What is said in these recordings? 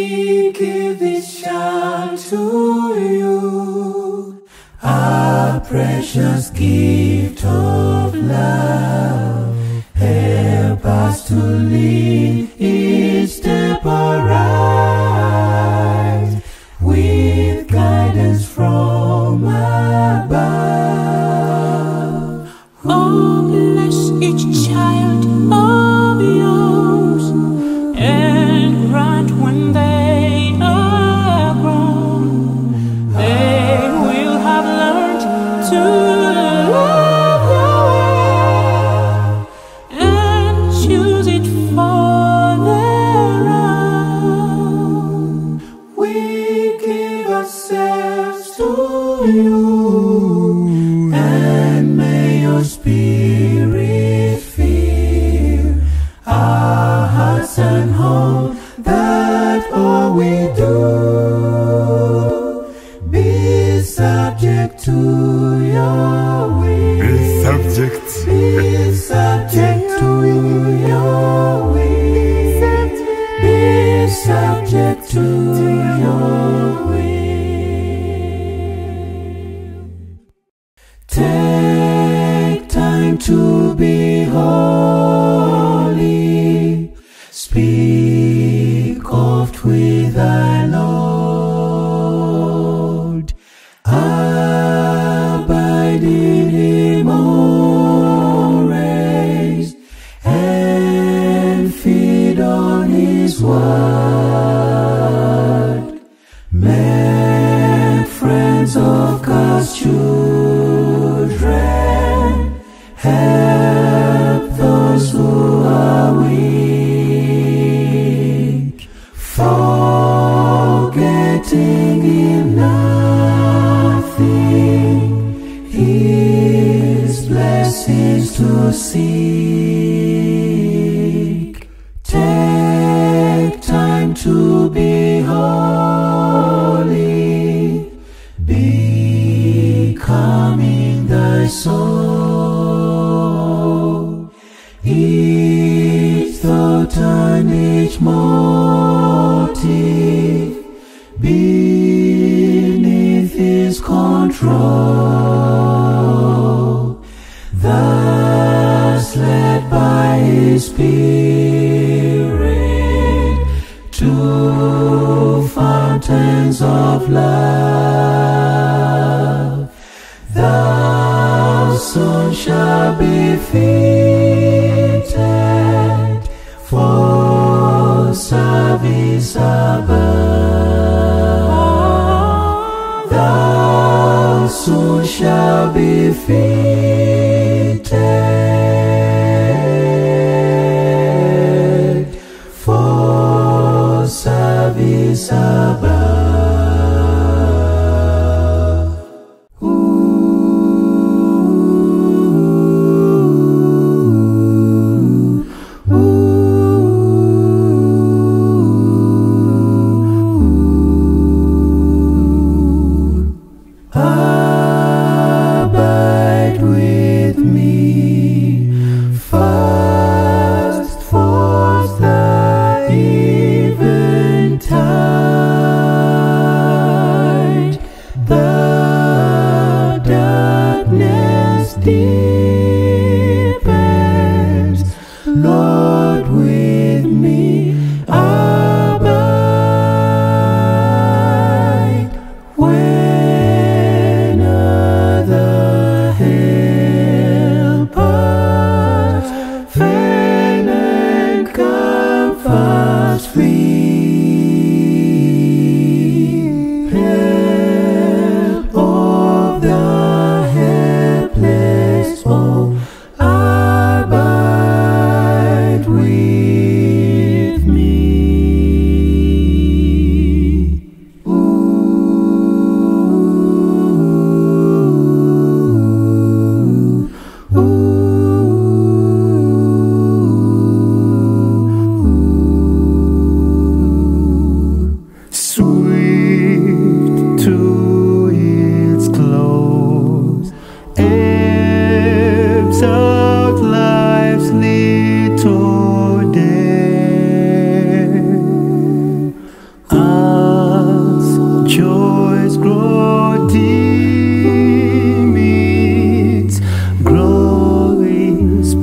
we give this child to you, our precious gift. Take time to be holy. Speak oft with thy Lord. Abide in him always and feed on his word. Make friends of God's children. To be holy, becoming thy soul. Each thought and each motive beneath his control. Thus led by his spirit fountains of love. Thou soon shalt be fitted for service above. Thou soon shalt be fitted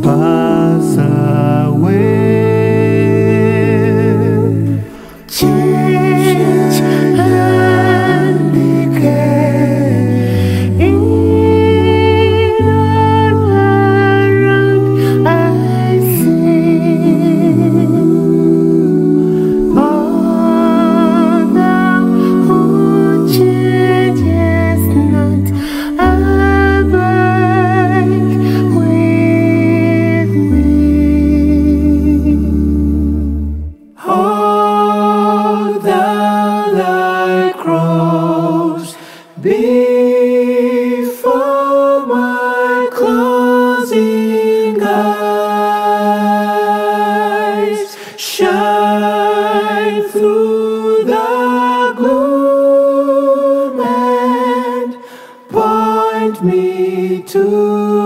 Bye. Before my closing eyes shine through the gloom and point me to